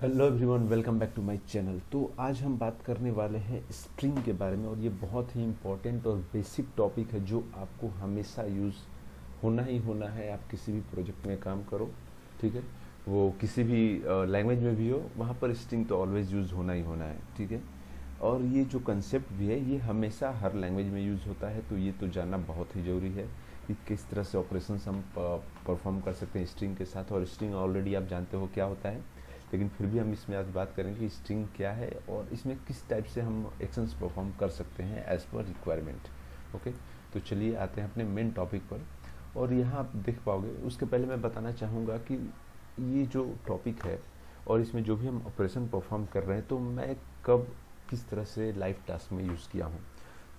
Hello everyone welcome back to my channel तो आज हम बात करने वाले हैं स्ट्रिंग के बारे में और ये बहुत ही इम्पोर्टेंट और बेसिक टॉपिक है जो आपको हमेशा यूज़ होना ही होना है। आप किसी भी प्रोजेक्ट में काम करो, ठीक है? वो किसी भी लैंग्वेज में भी हो, वहाँ पर स्ट्रिंग तो ऑलवेज यूज़ होना ही होना है, ठीक है? और ये जो कंसेप्ट भी है, ये हमेशा हर लैंग्वेज में यूज़ होता है तो ये तो जानना बहुत ही ज़रूरी है कि किस तरह से ऑपरेशन हम परफॉर्म कर सकते हैं स्ट्रिंग के साथ। और स्ट्रिंग ऑलरेडी आप जानते हो क्या होता है? लेकिन फिर भी हम इसमें आज बात करेंगे कि स्ट्रिंग क्या है और इसमें किस टाइप से हम एक्शंस परफॉर्म कर सकते हैं एज पर रिक्वायरमेंट ओके तो चलिए आते हैं अपने मेन टॉपिक पर और यहाँ आप देख पाओगे। उसके पहले मैं बताना चाहूँगा कि ये जो टॉपिक है और इसमें जो भी हम ऑपरेशन परफॉर्म कर रहे हैं तो मैं कब किस तरह से लाइव टास्क में यूज़ किया हूँ?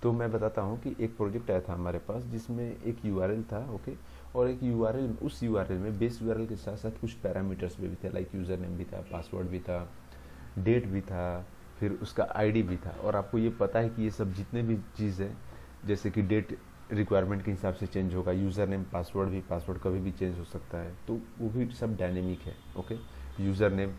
तो मैं बताता हूँ कि एक प्रोजेक्ट आया था हमारे पास जिसमें एक यू था ओके और एक यूआरएल उस यूआरएल में बेस यूआरएल के साथ साथ कुछ पैरामीटर्स भी, भी थे लाइक यूज़र नेम भी था पासवर्ड भी था डेट भी था फिर उसका आईडी भी था। और आपको ये पता है कि ये सब जितने भी चीज़ है जैसे कि डेट रिक्वायरमेंट के हिसाब से चेंज होगा यूज़र नेम पासवर्ड भी पासवर्ड कभी भी चेंज हो सकता है। तो वो भी सब डायनेमिक है okay user name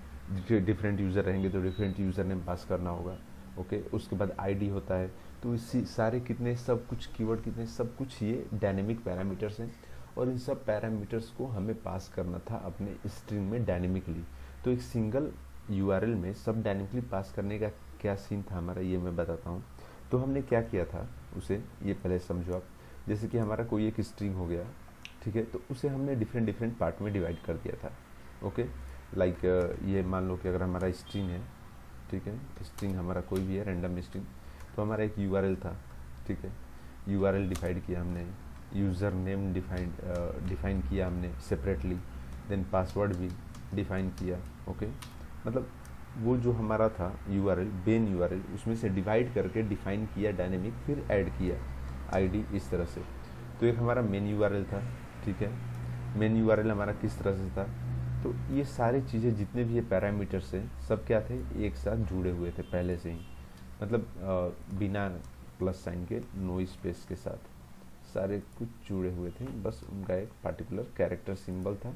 different user रहेंगे तो डिफरेंट यूज़र नेम पास करना होगा ओके उसके बाद आईडी होता है। तो इसी सारे कितने सब कुछ कीवर्ड कितने सब कुछ ये डायनेमिक पैरामीटर्स हैं। और इन सब पैरामीटर्स को हमें पास करना था अपने स्ट्रिंग में डायनेमिकली तो एक सिंगल यूआरएल में सब डायनेमिकली पास करने का क्या सीन था हमारा ये मैं बताता हूँ। तो हमने क्या किया था उसे ये पहले समझो आप। जैसे कि हमारा कोई एक स्ट्रिंग हो गया ठीक है? तो उसे हमने डिफरेंट डिफरेंट पार्ट में डिवाइड कर दिया था ओके लाइक like, ये मान लो कि अगर हमारा स्ट्रिंग है ठीक है? स्ट्रिंग हमारा कोई भी है रैंडम स्ट्रिंग तो हमारा एक यूआरएल था ठीक है? यू डिफाइड किया हमने। यूज़र नेम डिफाइन डिफाइन किया हमने सेपरेटली देन पासवर्ड भी डिफाइन किया ओके okay? मतलब वो जो हमारा था यू आर एल बेन यू आर एल उसमें से डिवाइड करके डिफाइन किया डायनेमिक फिर ऐड किया आईडी इस तरह से। तो एक हमारा मेन यू आर एल था, ठीक है? मेन यू आर एल हमारा किस तरह से था? तो ये सारी चीज़ें जितने भी ये पैरामीटर्स हैं, सब क्या थे? एक साथ जुड़े हुए थे, पहले से ही। मतलब बिना प्लस साइन के नो स्पेस के साथ। सारे कुछ जुड़े हुए थे, बस उनका एक पार्टिकुलर कैरेक्टर सिंबल था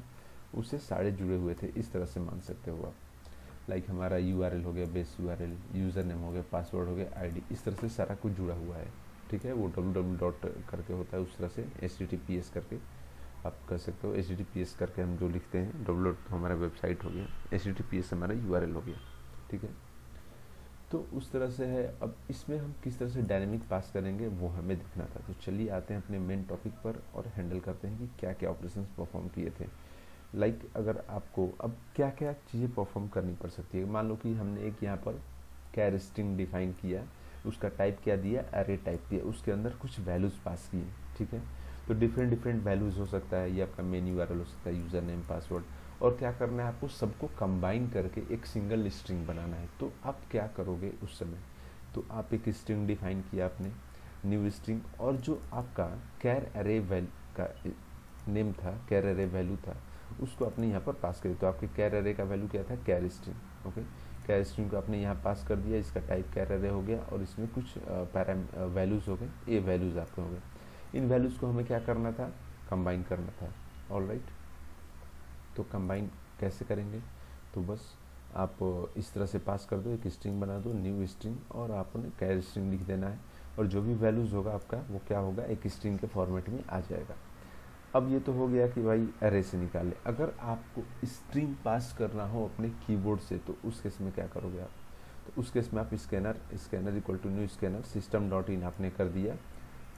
उससे सारे जुड़े हुए थे, इस तरह से मान सकते हो आप। लाइक हमारा यूआरएल हो गया बेस यूआरएल यूज़र नेम हो गया पासवर्ड हो गया आईडी इस तरह से सारा कुछ जुड़ा हुआ है, ठीक है? वो डब्ल्यू डब्ल्यू डॉट करके होता है, उस तरह से एच टी पी एस करके आप कर सकते हो। H D T P S करके हम जो लिखते हैं, डब्ल्यू तो हमारा वेबसाइट हो गया H D T P S हमारा यू आर एल हो गया, ठीक है? तो उस तरह से है। अब इसमें हम किस तरह से डायनेमिक पास करेंगे वो हमें दिखना था। तो चलिए आते हैं अपने मेन टॉपिक पर और हैंडल करते हैं कि क्या क्या ऑपरेशंस परफॉर्म किए थे। लाइक like, अगर आपको अब क्या क्या चीज़ें परफॉर्म करनी पड़ सकती है? मान लो कि हमने एक यहाँ पर कैर स्ट्रिंग डिफाइन किया उसका टाइप क्या दिया? अरे टाइप दिया। उसके अंदर कुछ वैल्यूज़ पास किए ठीक है? तो डिफरेंट डिफरेंट वैल्यूज़ हो सकता है ये आपका मेन यू हो सकता है यूज़र नेम पासवर्ड और क्या करना है आपको? सबको कंबाइन करके एक सिंगल स्ट्रिंग बनाना है। तो आप क्या करोगे उस समय? तो आप एक स्ट्रिंग डिफाइन किया आपने न्यू स्ट्रिंग और जो आपका कैर अरे वैल का नेम था कैर अरे वैल्यू था, उसको आपने यहाँ पर पास कर दिया तो आपके कैर अरे का वैल्यू क्या था? Char string okay char string को आपने यहाँ पास कर दिया, इसका टाइप कैर अरे हो गया, और इसमें कुछ पैरा वैल्यूज़ हो गए। ए वैल्यूज़ आपके हो गए। इन वैल्यूज़ को हमें क्या करना था? कंबाइन करना था। All right right? तो कंबाइन कैसे करेंगे? तो बस आप इस तरह से पास कर दो, एक स्ट्रिंग बना दो न्यू स्ट्रिंग और आपने कैर स्ट्रिंग लिख देना है। और जो भी वैल्यूज़ होगा आपका, वो क्या होगा? एक स्ट्रिंग के फॉर्मेट में आ जाएगा। अब ये तो हो गया कि भाई अरे से निकाले। अगर आपको स्ट्रिंग पास करना हो अपने कीबोर्ड से तो उस केस में क्या करोगे आप? तो उस केस में आप scanner scanner equal to new scanner system dot in आपने कर दिया,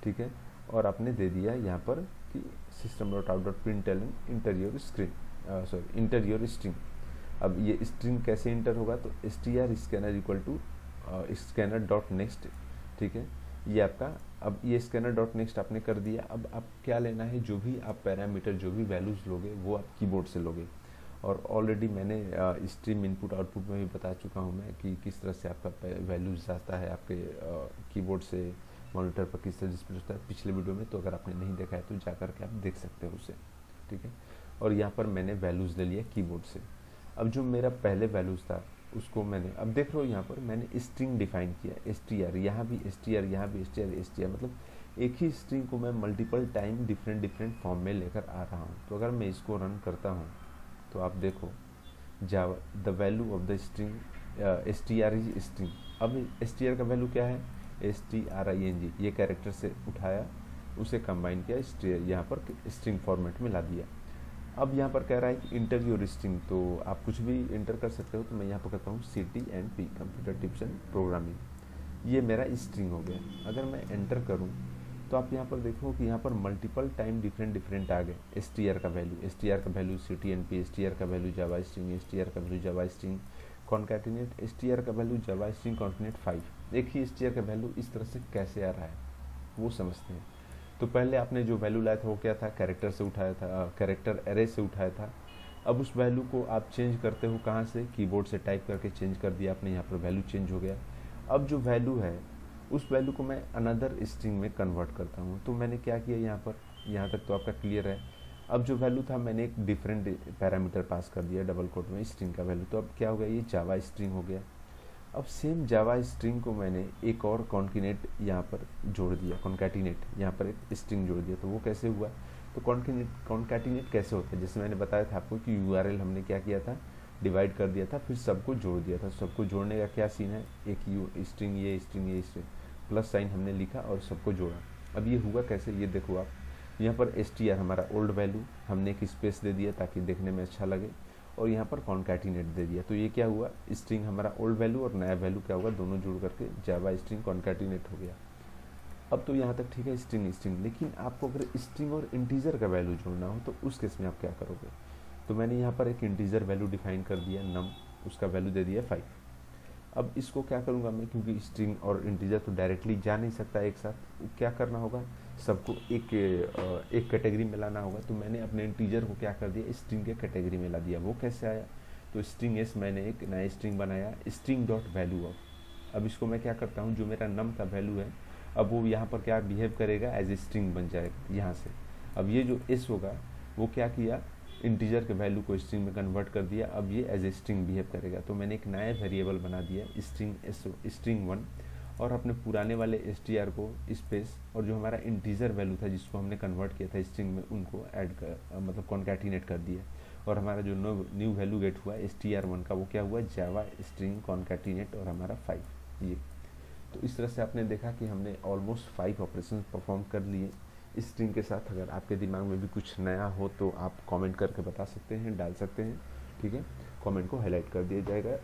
ठीक है? और आपने दे दिया यहाँ पर कि system dot out dot print interview screen sorry enter your string अब ये स्ट्रिंग कैसे इंटर होगा? तो S T R scanner equal to scanner dot next ठीक है? ये आपका, अब ये स्कैनर डॉट नेक्स्ट आपने कर दिया। अब आप क्या लेना है? जो भी आप पैरामीटर जो भी वैल्यूज़ लोगे, वो आप कीबोर्ड से लोगे। और ऑलरेडी मैंने स्ट्रीम इनपुट आउटपुट में भी बता चुका हूँ मैं कि किस तरह से आपका वैल्यूज़ आता है आपके कीबोर्ड से मॉनिटर पर किस तरह डिस्प्ले होता है। पिछले वीडियो में तो अगर आपने नहीं देखा है तो जा करके आप देख सकते हो उसे, ठीक है? और यहाँ पर मैंने वैल्यूज़ ले लिया कीबोर्ड से। अब जो मेरा पहले वैल्यूज़ था, उसको मैंने, अब देख रहे हो यहाँ पर मैंने स्ट्रिंग डिफाइन किया एस टी आर यहाँ भी एस टी आर यहाँ भी S T R S T R मतलब एक ही स्ट्रिंग को मैं multiple time different different form में लेकर आ रहा हूँ। तो अगर मैं इसको रन करता हूँ तो आप देखो Java the value of the string S T R is string अब एस टी आर का वैल्यू क्या है? S T R I N G ये कैरेक्टर से उठाया, उसे कंबाइन किया यहाँ पर स्ट्रिंग फॉर्मेट में ला दिया। अब यहाँ पर कह रहा है कि इंटर योर स्ट्रिंग तो आप कुछ भी इंटर कर सकते हो तो मैं यहाँ पर कहता हूँ C T and P computer tips and programming ये मेरा स्ट्रिंग हो गया। अगर मैं एंटर करूँ तो आप यहाँ पर देखो कि यहाँ पर मल्टीपल टाइम डिफरेंट डिफरेंट आ गए। एस टी आर का वैल्यू एस टी आर का value C T N P S T R का value Java string S T R का value Java string concatenate S T R का value Java string concatenate five एक ही S T R का value इस तरह से कैसे आ रहा है, वो समझते हैं। तो पहले आपने जो वैल्यू लाया था वो क्या था? कैरेक्टर से उठाया था कैरेक्टर एरे से उठाया था। अब उस वैल्यू को आप चेंज करते हो कहाँ से? कीबोर्ड से टाइप करके चेंज कर दिया आपने, यहाँ पर वैल्यू चेंज हो गया। अब जो वैल्यू है, उस वैल्यू को मैं अनदर स्ट्रिंग में कन्वर्ट करता हूँ। तो मैंने क्या किया यहाँ पर? यहाँ तक तो आपका क्लियर है। अब जो वैल्यू था, मैंने एक डिफरेंट पैरामीटर पास कर दिया डबल कोट में स्ट्रिंग का वैल्यू तो अब क्या हो गया? ये जावा स्ट्रिंग हो गया। अब सेम जावा स्ट्रिंग को मैंने एक और कॉन्किनेट यहाँ पर जोड़ दिया कॉन्कैटिनेट यहाँ पर एक स्ट्रिंग जोड़ दिया तो वो कैसे हुआ? तो कॉन्किनेट कॉन्कैटिनेट कैसे होता है? जैसे मैंने बताया था आपको कि यूआरएल हमने क्या किया था? डिवाइड कर दिया था, फिर सबको जोड़ दिया था। सबको जोड़ने का क्या सीन है? एक यू स्ट्रिंग ये स्ट्रिंग ये स्ट्रिंग प्लस साइन हमने लिखा और सबको जोड़ा। अब ये हुआ कैसे? ये देखो आप। यहाँ पर एसटीआर हमारा ओल्ड वैल्यू हमने एक स्पेस दे दिया ताकि देखने में अच्छा लगे। और यहाँ पर कॉन्कैटिनेट दे दिया। तो ये क्या हुआ? स्ट्रिंग हमारा ओल्ड वैल्यू और नया वैल्यू क्या होगा दोनों जुड़ करके जावा स्ट्रिंग कॉन्कैटिनेट हो गया। अब तो यहाँ तक ठीक है स्ट्रिंग स्ट्रिंग लेकिन आपको अगर स्ट्रिंग और इंटीजर का वैल्यू जोड़ना हो तो उस केस में आप क्या करोगे? तो मैंने यहाँ पर एक इंटीजर वैल्यू डिफाइन कर दिया नम उसका वैल्यू दे दिया फाइव अब इसको क्या करूँगा मैं? क्योंकि स्ट्रिंग और इंटीजर तो डायरेक्टली जा नहीं सकता एक साथ। क्या करना होगा? सबको एक एक कैटेगरी में लाना होगा। तो मैंने अपने इंटीजर को क्या कर दिया? स्ट्रिंग के कैटेगरी में ला दिया। वो कैसे आया? तो स्ट्रिंग एस मैंने एक नया स्ट्रिंग बनाया। स्ट्रिंग डॉट वैल्यू ऑफ़ अब इसको मैं क्या करता हूँ? जो मेरा नम का वैल्यू है, अब वो यहाँ पर क्या बिहेव करेगा? एज ए स्ट्रिंग बन जाएगा, यहाँ से। अब ये जो एस होगा, वो क्या किया? इंटीजर के वैल्यू को स्ट्रिंग में कन्वर्ट कर दिया। अब ये एज ए स्ट्रिंग बिहेव करेगा। तो मैंने एक नया वेरिएबल बना दिया स्ट्रिंग एस स्ट्रिंग वन और अपने पुराने वाले एस को स्पेस और जो हमारा इंटीजर वैल्यू था, जिसको हमने कन्वर्ट किया था स्ट्रिंग में, उनको ऐड कर मतलब कॉन्कैटिनेट कर दिया। और हमारा जो न्यू वैल्यू गेट हुआ एस टी आर वन का, वो क्या हुआ? जावा स्ट्रिंग कॉन्कैटिनेट और हमारा फाइव ये। तो इस तरह से आपने देखा कि हमने ऑलमोस्ट फाइव ऑपरेशन परफॉर्म कर लिए। स्ट्रिंग के साथ अगर आपके दिमाग में भी कुछ नया हो तो आप कमेंट करके बता सकते हैं, डाल सकते हैं, ठीक है? कमेंट को हाईलाइट कर दिया जाएगा।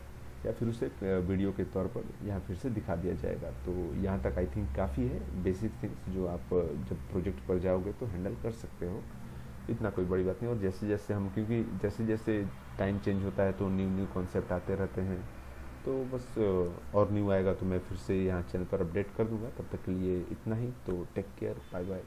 या फिर उसे वीडियो के तौर पर यहाँ फिर से दिखा दिया जाएगा। तो यहाँ तक आई थिंक काफ़ी है। बेसिक थिंग्स जो आप जब प्रोजेक्ट पर जाओगे तो हैंडल कर सकते हो। इतना कोई बड़ी बात नहीं। और जैसे जैसे हम, क्योंकि जैसे जैसे टाइम चेंज होता है तो न्यू न्यू कॉन्सेप्ट आते रहते हैं। तो बस और न्यू आएगा तो मैं फिर से यहाँ चैनल पर अपडेट कर दूँगा। तब तक के लिए इतना ही। तो टेक केयर बाय बाय